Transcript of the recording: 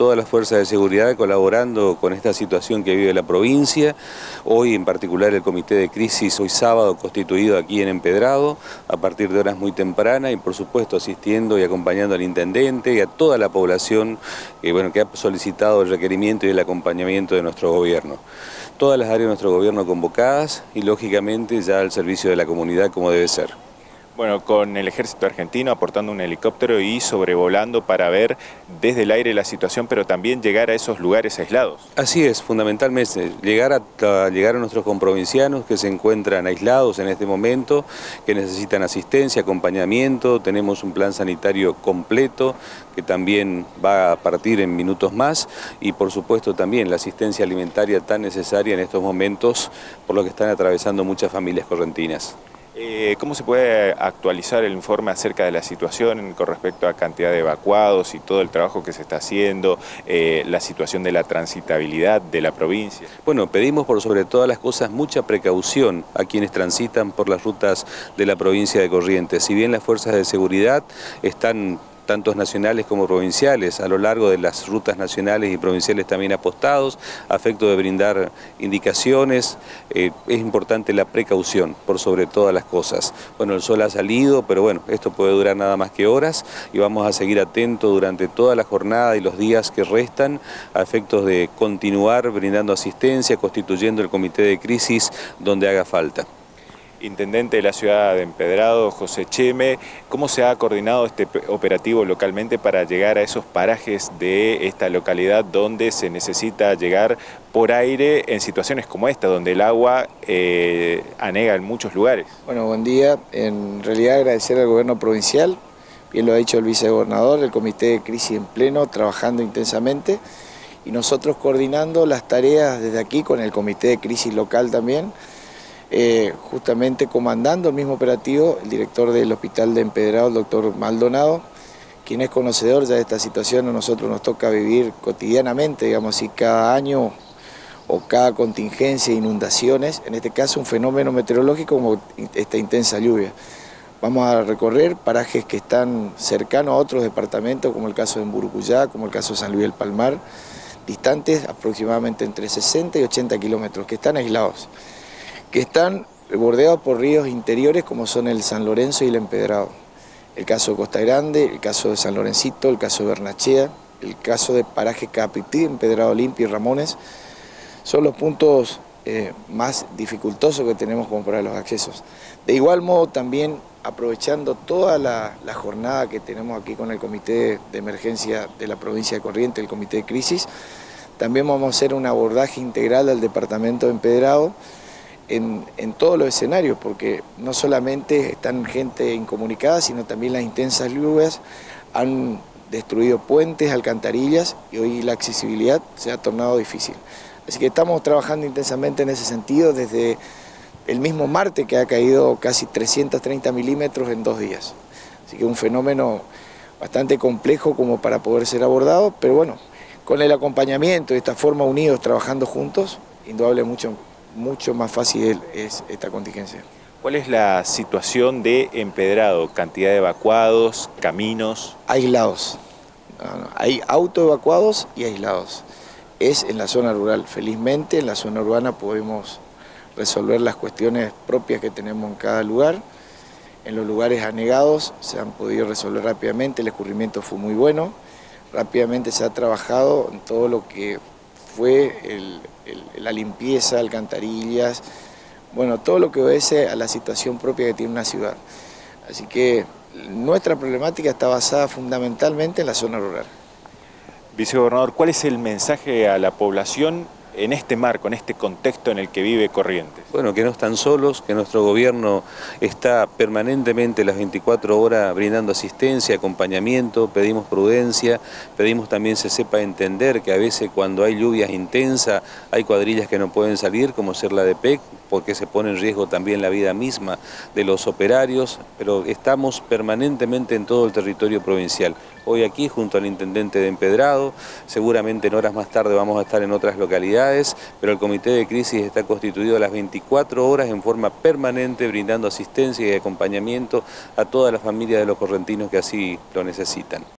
Todas las fuerzas de seguridad colaborando con esta situación que vive la provincia. Hoy en particular el comité de crisis, hoy sábado constituido aquí en Empedrado, a partir de horas muy tempranas y por supuesto asistiendo y acompañando al intendente y a toda la población que, bueno, que ha solicitado el requerimiento y el acompañamiento de nuestro gobierno. Todas las áreas de nuestro gobierno convocadas y lógicamente ya al servicio de la comunidad como debe ser. Bueno, con el ejército argentino aportando un helicóptero y sobrevolando para ver desde el aire la situación, pero también llegar a esos lugares aislados. Así es, fundamentalmente, llegar a, llegar a nuestros comprovincianos que se encuentran aislados en este momento, que necesitan asistencia, acompañamiento, tenemos un plan sanitario completo que también va a partir en minutos más y por supuesto también la asistencia alimentaria tan necesaria en estos momentos por lo que están atravesando muchas familias correntinas. Eh, ¿Cómo se puede actualizar el informe acerca de la situación con respecto a cantidad de evacuados y todo el trabajo que se está haciendo, eh, la situación de la transitabilidad de la provincia? Bueno, pedimos por sobre todas las cosas mucha precaución a quienes transitan por las rutas de la provincia de Corrientes. Si bien las fuerzas de seguridad están tantos nacionales como provinciales, a lo largo de las rutas nacionales y provinciales también apostados, a efecto de brindar indicaciones. Eh, es importante la precaución, por sobre todas las cosas. Bueno, el sol ha salido, pero bueno, esto puede durar nada más que horas y vamos a seguir atentos durante toda la jornada y los días que restan a efectos de continuar brindando asistencia, constituyendo el comité de crisis donde haga falta intendente de la ciudad de Empedrado, José Cheme, ¿cómo se ha coordinado este operativo localmente para llegar a esos parajes de esta localidad donde se necesita llegar por aire en situaciones como esta, donde el agua eh, anega en muchos lugares? Bueno, buen día. En realidad agradecer al gobierno provincial, bien lo ha dicho el vicegobernador, el comité de crisis en pleno, trabajando intensamente y nosotros coordinando las tareas desde aquí con el comité de crisis local también, eh, justamente comandando el mismo operativo el director del hospital de Empedrado, el doctor Maldonado, quien es conocedor ya de esta situación, a nosotros nos toca vivir cotidianamente, digamos así, cada año o cada contingencia, inundaciones, en este caso un fenómeno meteorológico como esta intensa lluvia. Vamos a recorrer parajes que están cercanos a otros departamentos, como el caso de Emburucuyá, como el caso de San Luis del Palmar, distantes aproximadamente entre 60 y 80 kilómetros, que están aislados que están bordeados por ríos interiores como son el San Lorenzo y el Empedrado. El caso de Costa Grande, el caso de San Lorencito, el caso de Bernachea, el caso de Paraje Capití, Empedrado Limpio y Ramones, son los puntos eh, más dificultosos que tenemos como para los accesos. De igual modo también aprovechando toda la, la, jornada que tenemos aquí con el Comité de Emergencia de la provincia de Corrientes, el Comité de Crisis, también vamos a hacer un abordaje integral al departamento de Empedrado, en, todos los escenarios, porque no solamente están gente incomunicada, sino también las intensas lluvias han destruido puentes, alcantarillas y hoy la accesibilidad se ha tornado difícil. Así que estamos trabajando intensamente en ese sentido desde el mismo martes que ha caído casi 330 milímetros en dos días. Así que un fenómeno bastante complejo como para poder ser abordado, pero bueno, con el acompañamiento de esta forma unidos, trabajando juntos, indudable mucho mucho más fácil es esta contingencia. ¿Cuál es la situación de empedrado? ¿Cantidad de evacuados, caminos? Aislados. Hay auto evacuados y aislados. Es en la zona rural. Felizmente en la zona urbana podemos resolver las cuestiones propias que tenemos en cada lugar. En los lugares anegados se han podido resolver rápidamente, el escurrimiento fue muy bueno. Rápidamente se ha trabajado en todo lo que fue la limpieza, alcantarillas, bueno, todo lo que obedece a la situación propia que tiene una ciudad. Así que nuestra problemática está basada fundamentalmente en la zona rural. Vicegobernador, ¿cuál es el mensaje a la población en este marco, en este contexto en el que vive Corrientes? Bueno, que no están solos, que nuestro gobierno está permanentemente las 24 horas brindando asistencia, acompañamiento, pedimos prudencia, pedimos también se sepa entender que a veces cuando hay lluvias intensas hay cuadrillas que no pueden salir, como ser la de PEC, porque se pone en riesgo también la vida misma de los operarios, pero estamos permanentemente en todo el territorio provincial. Hoy aquí junto al intendente de Empedrado, seguramente en horas más tarde vamos a estar en otras localidades, pero el comité de crisis está constituido a las 24 horas en forma permanente, brindando asistencia y acompañamiento a todas las familias de los correntinos que así lo necesitan.